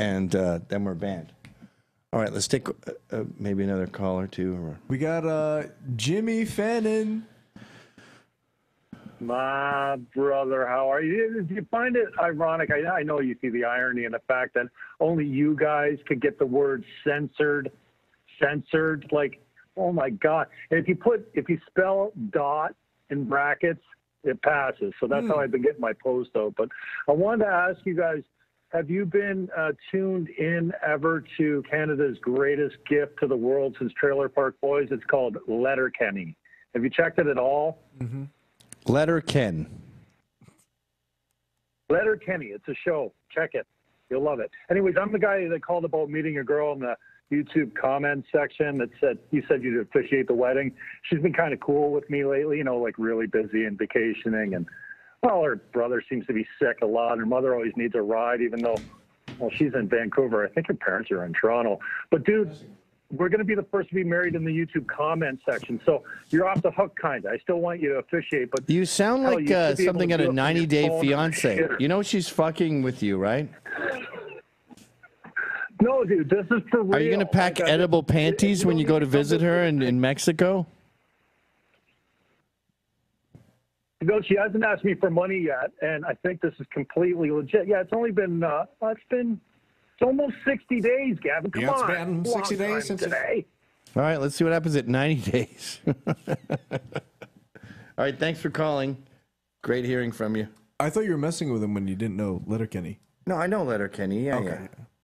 and uh, then we're banned. All right, let's take uh, uh, maybe another call or two. Or... We got uh Jimmy Fannon. My brother, how are you? Do you find it ironic? I, I know you see the irony in the fact that only you guys could get the word censored, censored. Like, oh my God! And if you put, if you spell dot in brackets, it passes. So that's how I've been getting my post out. But I wanted to ask you guys: Have you been uh, tuned in ever to Canada's greatest gift to the world since Trailer Park Boys? It's called Letterkenny. Have you checked it at all? Letter Ken. Letter Kenny, it's a show. Check it. You'll love it. Anyways, I'm the guy that called about meeting a girl in the YouTube comment section that said you said you'd officiate the wedding. She's been kind of cool with me lately, you know, like really busy and vacationing and well, her brother seems to be sick a lot. Her mother always needs a ride, even though well, she's in Vancouver. I think her parents are in Toronto. But dude, we're going to be the first to be married in the YouTube comment section. So you're off the hook, kind of. I still want you to officiate, but You sound Hell, like you uh, something at a it from your 90 day fiance. You know she's fucking with you, right? no, dude, this is for real. Are you going to pack edible panties when you go to visit her in, in Mexico? No, she hasn't asked me for money yet, and I think this is completely legit. Yeah, it's only been uh, it's been it's almost sixty days, Gavin. Come Yeah, it's on, been 60 Long days since today. All right, let's see what happens at 90 days. All right, thanks for calling. Great hearing from you. I thought you were messing with him when you didn't know Letterkenny. No, I know Letterkenny. Yeah, Okay. yeah.